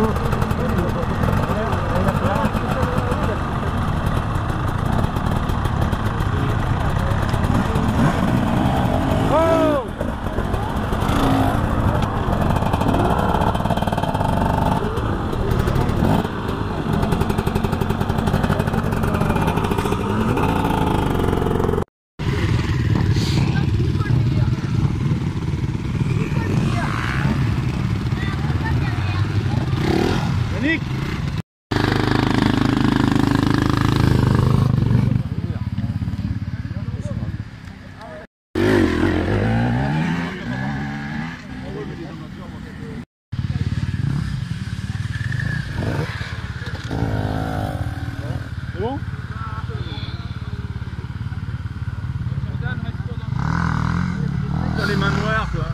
Cool. Yannick bon les mains noires, quoi.